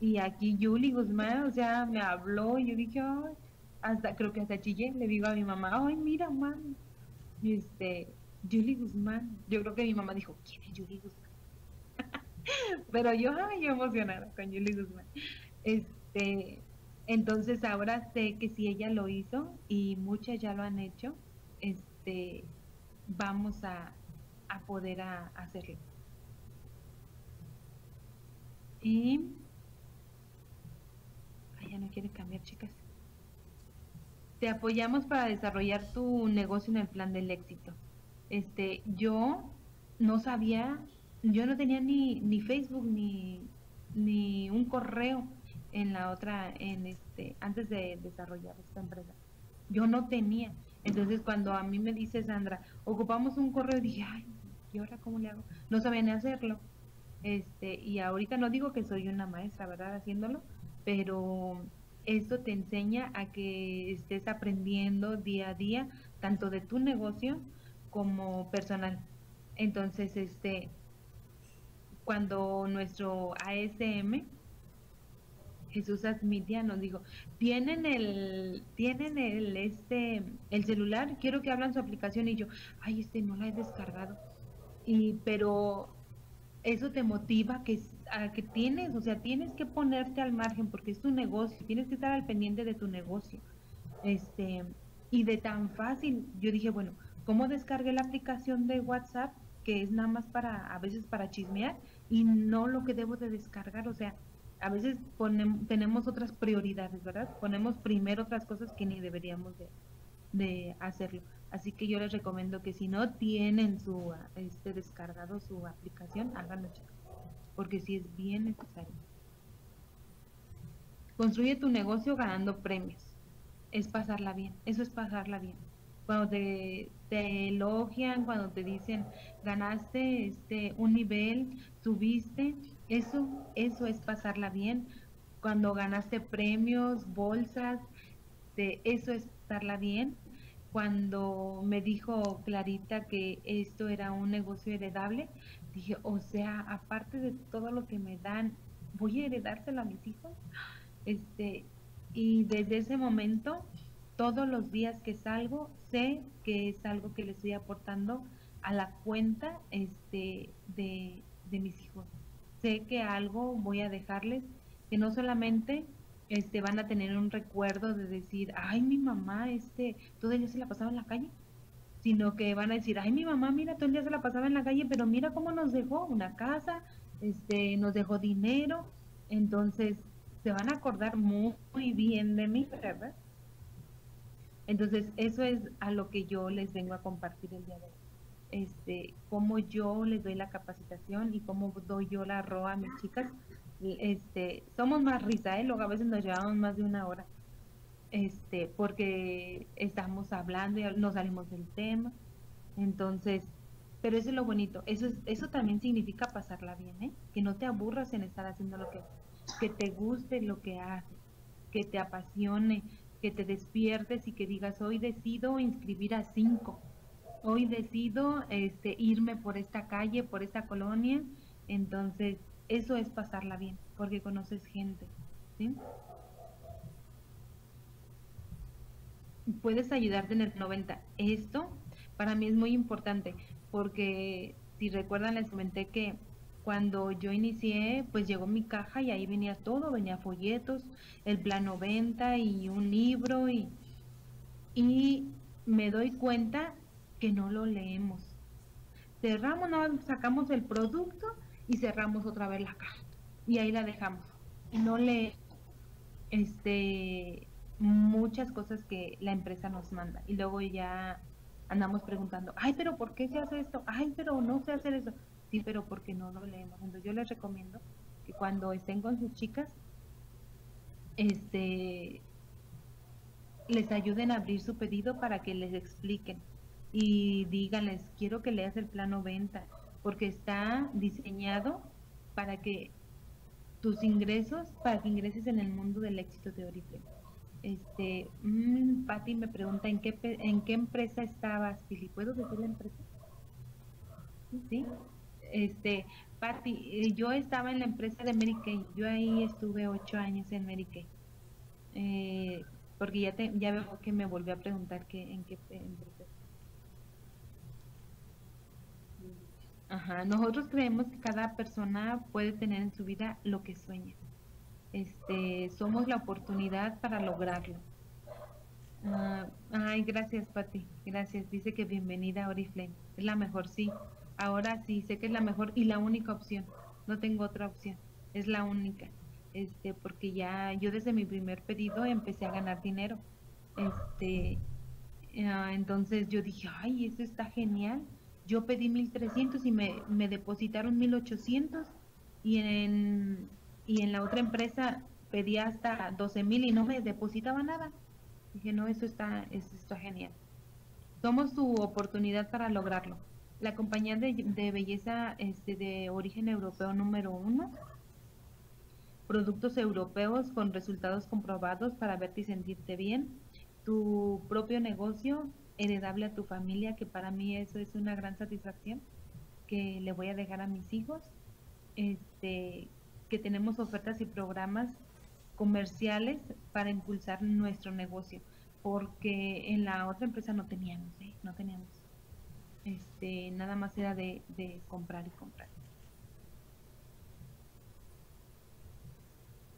y aquí Julie Guzmán o sea me habló y yo dije Ay, hasta creo que hasta chillé, le digo a mi mamá, ay, mira, mamá, este, Julie Guzmán. Yo creo que mi mamá dijo, ¿quién es Julie Guzmán? Pero yo, ay, yo emocionada con Julie Guzmán. Este, entonces ahora sé que si ella lo hizo y muchas ya lo han hecho, este, vamos a, a poder a, hacerlo. Y, ay, ya no quiere cambiar, chicas. Te apoyamos para desarrollar tu negocio en el plan del éxito. Este, yo no sabía, yo no tenía ni, ni Facebook ni, ni un correo en la otra, en este, antes de desarrollar esta empresa. Yo no tenía. Entonces cuando a mí me dice Sandra, ocupamos un correo, dije, ay, ¿y ahora cómo le hago? No sabía ni hacerlo. Este, y ahorita no digo que soy una maestra, ¿verdad? Haciéndolo, pero esto te enseña a que estés aprendiendo día a día, tanto de tu negocio como personal. Entonces, este, cuando nuestro ASM, Jesús Admitia nos dijo, tienen el, tienen el, este, el celular, quiero que hablan su aplicación y yo, ay, este no la he descargado. Y, pero eso te motiva que, a que tienes, o sea, tienes que ponerte al margen porque es tu negocio, tienes que estar al pendiente de tu negocio. Este, y de tan fácil, yo dije, bueno, ¿cómo descargué la aplicación de WhatsApp? que es nada más para, a veces para chismear y no lo que debo de descargar, o sea, a veces ponemos, tenemos otras prioridades, ¿verdad? Ponemos primero otras cosas que ni deberíamos de, hacerlo. Así que yo les recomiendo que si no tienen su este descargado su aplicación, háganlo porque si es bien necesario. Construye tu negocio ganando premios. Es pasarla bien, eso es pasarla bien. Cuando te, te elogian, cuando te dicen ganaste este un nivel, subiste, eso, eso es pasarla bien. Cuando ganaste premios, bolsas, de, eso es pasarla bien cuando me dijo Clarita que esto era un negocio heredable, dije, o sea, aparte de todo lo que me dan, voy a heredárselo a mis hijos. Este, y desde ese momento, todos los días que salgo, sé que es algo que le estoy aportando a la cuenta este, de, de mis hijos. Sé que algo voy a dejarles, que no solamente este, van a tener un recuerdo de decir, ay, mi mamá, este, todo el día se la pasaba en la calle, sino que van a decir, ay, mi mamá, mira, todo el día se la pasaba en la calle, pero mira cómo nos dejó una casa, este, nos dejó dinero, entonces se van a acordar muy, muy bien de mí, ¿verdad? Entonces, eso es a lo que yo les vengo a compartir el día de hoy. Este, cómo yo les doy la capacitación y cómo doy yo la roa a mis chicas este, somos más risa, ¿eh? Luego a veces nos llevamos más de una hora, este, porque estamos hablando y no salimos del tema, Entonces, pero eso es lo bonito, eso, es, eso también significa pasarla bien, ¿eh? Que no te aburras en estar haciendo lo que, que te guste lo que haces, que te apasione, que te despiertes y que digas, hoy decido inscribir a cinco, hoy decido este, irme por esta calle, por esta colonia, entonces eso es pasarla bien, porque conoces gente, ¿sí? Puedes ayudarte en el 90. Esto para mí es muy importante, porque si recuerdan les comenté que cuando yo inicié, pues llegó mi caja y ahí venía todo, venía folletos, el plan 90 y un libro y, y me doy cuenta que no lo leemos. Cerramos, no, sacamos el producto y cerramos otra vez la caja y ahí la dejamos. Y no le este muchas cosas que la empresa nos manda y luego ya andamos preguntando, ay, pero ¿por qué se hace esto? Ay, pero no se hace eso. Sí, pero porque no lo leemos. Entonces yo les recomiendo que cuando estén con sus chicas, este, les ayuden a abrir su pedido para que les expliquen y díganles, quiero que leas el plano venta, porque está diseñado para que tus ingresos, para que ingreses en el mundo del éxito de. Este, mmm, Patti me pregunta en qué en qué empresa estabas, Pili. ¿Puedo decir la empresa? Sí. Este, Patti, eh, yo estaba en la empresa de Mary Kay. Yo ahí estuve ocho años en Mary Kay. Eh, porque ya te, ya veo que me volvió a preguntar que en qué empresa. Ajá, nosotros creemos que cada persona puede tener en su vida lo que sueña este, somos la oportunidad para lograrlo. Ah, ay, gracias, Pati. Gracias. Dice que bienvenida a Oriflame. Es la mejor, sí. Ahora sí, sé que es la mejor y la única opción. No tengo otra opción. Es la única. Este, porque ya yo desde mi primer pedido empecé a ganar dinero. Este, ah, entonces yo dije, ay, eso está genial. Yo pedí 1300 y me, me depositaron 1800 y en y en la otra empresa pedía hasta 12 mil y no me depositaba nada. Dije, no, eso está, eso está genial. Somos su oportunidad para lograrlo. La compañía de, belleza este, de origen europeo número uno, productos europeos con resultados comprobados para verte y sentirte bien, tu propio negocio heredable a tu familia, que para mí eso es una gran satisfacción que le voy a dejar a mis hijos, este, que tenemos ofertas y programas comerciales para impulsar nuestro negocio, porque en la otra empresa no teníamos, ¿eh? no teníamos. Este, nada más era de, comprar y comprar.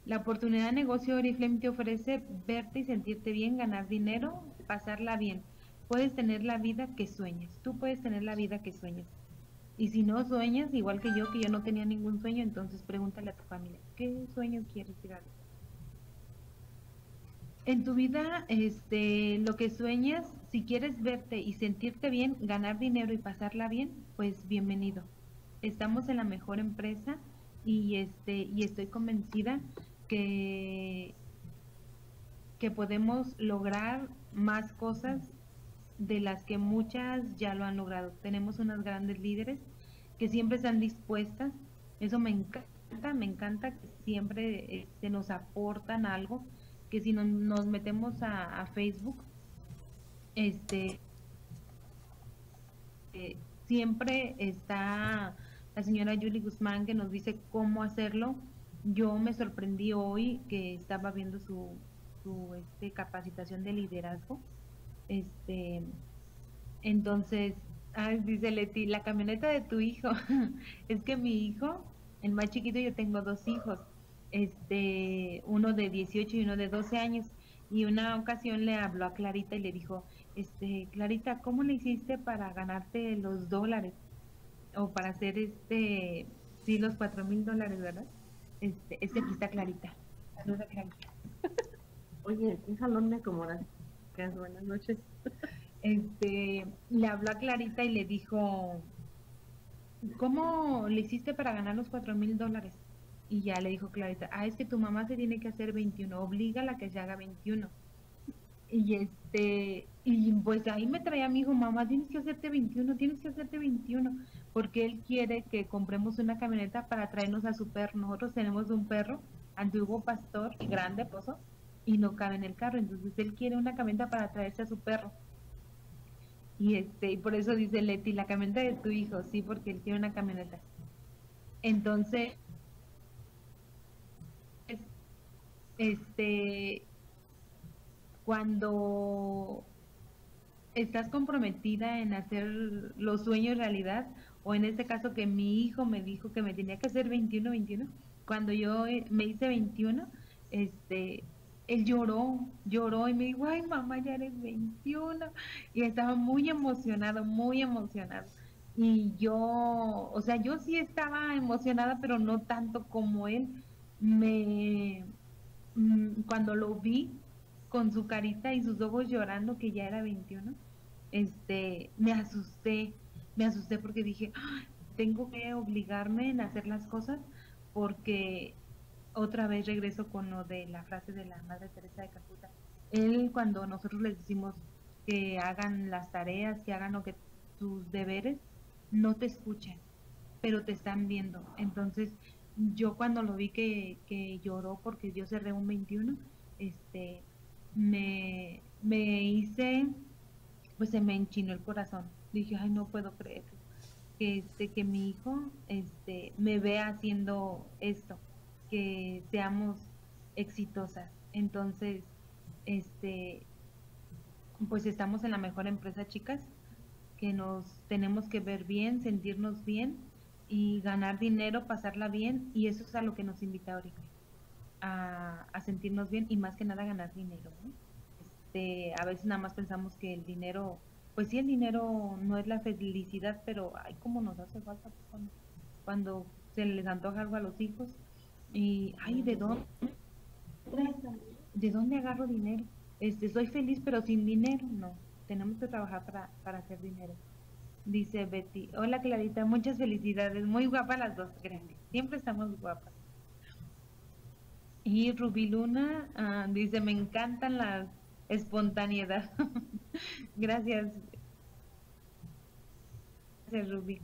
La oportunidad de negocio Oriflame te ofrece verte y sentirte bien, ganar dinero, pasarla bien. Puedes tener la vida que sueñes. Tú puedes tener la vida que sueñes. Y si no sueñas, igual que yo, que yo no tenía ningún sueño, entonces pregúntale a tu familia, ¿qué sueños quieres tirar? En tu vida, este, lo que sueñas, si quieres verte y sentirte bien, ganar dinero y pasarla bien, pues bienvenido. Estamos en la mejor empresa y este y estoy convencida que que podemos lograr más cosas de las que muchas ya lo han logrado. Tenemos unas grandes líderes que siempre están dispuestas. Eso me encanta, me encanta que siempre se este, nos aportan algo, que si nos metemos a, Facebook, este eh, siempre está la señora Julie Guzmán que nos dice cómo hacerlo. Yo me sorprendí hoy que estaba viendo su, su este, capacitación de liderazgo este, entonces, dice Leti, la camioneta de tu hijo. es que mi hijo, el más chiquito, yo tengo dos hijos, este, uno de 18 y uno de 12 años. Y una ocasión le habló a Clarita y le dijo, este, Clarita, ¿cómo le hiciste para ganarte los dólares? O para hacer este, sí, los cuatro mil dólares, ¿verdad? Este, este aquí está Clarita. Saluda, Clarita. Oye, qué jalón me acomodas buenas noches. Este, le habló a Clarita y le dijo, ¿cómo le hiciste para ganar los cuatro mil dólares? Y ya le dijo Clarita, ah, es que tu mamá se tiene que hacer 21, obliga a la que se haga 21. Y este, y pues ahí me traía mi hijo, mamá, tienes que hacerte 21, tienes que hacerte 21, porque él quiere que compremos una camioneta para traernos a su perro. Nosotros tenemos un perro, antiguo pastor grande, pozo, y no cabe en el carro, entonces él quiere una camioneta para traerse a su perro. Y este, y por eso dice Leti, la camioneta de tu hijo, sí, porque él quiere una camioneta. Entonces, este, cuando estás comprometida en hacer los sueños realidad, o en este caso que mi hijo me dijo que me tenía que hacer 21, 21, cuando yo eh, me hice 21, este, él lloró, lloró y me dijo, ay mamá, ya eres 21. Y estaba muy emocionado, muy emocionado. Y yo, o sea, yo sí estaba emocionada, pero no tanto como él. Me, mm, cuando lo vi con su carita y sus ojos llorando, que ya era 21, este, me asusté, me asusté porque dije, tengo que obligarme en hacer las cosas porque otra vez regreso con lo de la frase de la Madre Teresa de Calcuta. Él cuando nosotros les decimos que hagan las tareas, que hagan lo que tus deberes, no te escuchan, pero te están viendo. Entonces, yo cuando lo vi que, que lloró porque yo cerré un 21, este, me, me hice, pues se me enchinó el corazón. Dije, ay, no puedo creer que, este, que mi hijo este, me vea haciendo esto que seamos exitosas. Entonces, este, pues estamos en la mejor empresa, chicas, que nos tenemos que ver bien, sentirnos bien y ganar dinero, pasarla bien, y eso es a lo que nos invita ahorita, a, sentirnos bien y más que nada ganar dinero. Este, a veces nada más pensamos que el dinero, pues sí, el dinero no es la felicidad, pero ay, cómo nos hace falta cuando, se les antoja algo a los hijos y, ay, ¿de dónde? ¿De dónde agarro dinero? Este, soy feliz pero sin dinero. No, tenemos que trabajar para, para hacer dinero. Dice Betty, hola Clarita, muchas felicidades, muy guapas las dos, grandes, siempre estamos guapas. Y Rubí Luna ah, dice, me encantan las espontaneidad. Gracias. Gracias, Rubí.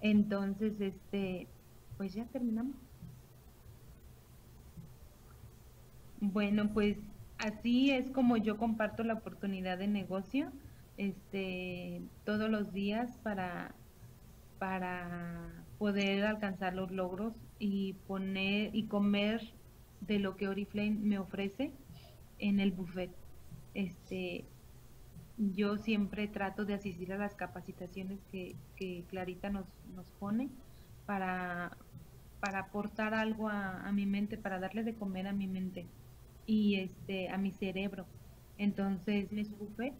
Entonces, este, pues ya terminamos. Bueno, pues así es como yo comparto la oportunidad de negocio, este, todos los días para, para poder alcanzar los logros y poner y comer de lo que Oriflame me ofrece en el buffet. Este, yo siempre trato de asistir a las capacitaciones que, que Clarita nos, nos pone para, para aportar algo a, mi mente, para darle de comer a mi mente y este a mi cerebro. Entonces me buffet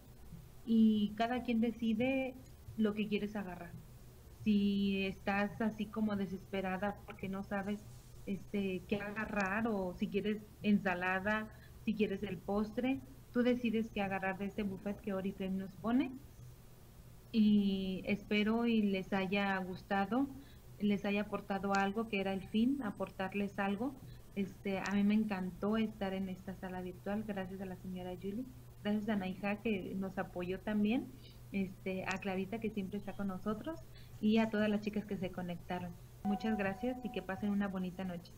y cada quien decide lo que quieres agarrar. Si estás así como desesperada porque no sabes este qué agarrar o si quieres ensalada, si quieres el postre, tú decides qué agarrar de este buffet que Oriflame nos pone. Y espero y les haya gustado, les haya aportado algo que era el fin, aportarles algo este, a mí me encantó estar en esta sala virtual, gracias a la señora Julie, gracias a Naija que nos apoyó también, este, a Clarita que siempre está con nosotros y a todas las chicas que se conectaron. Muchas gracias y que pasen una bonita noche.